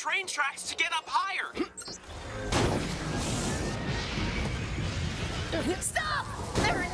train tracks to get up higher. Stop! There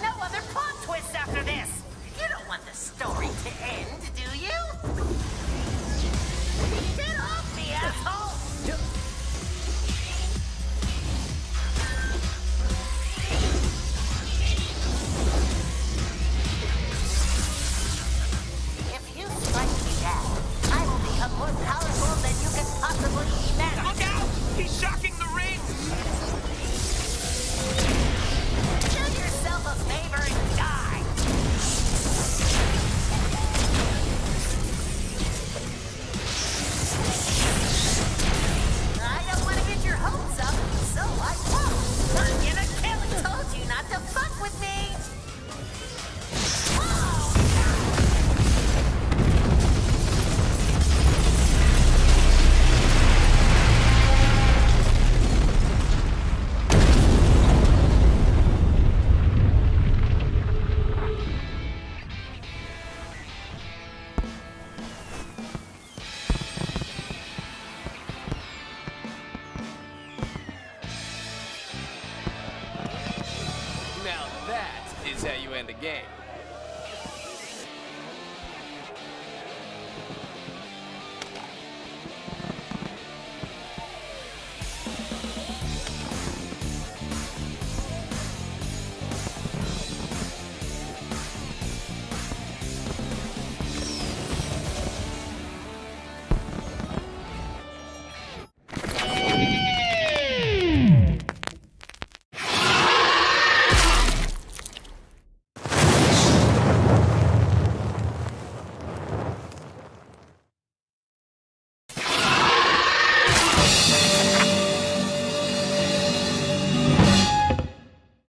is how you end a game.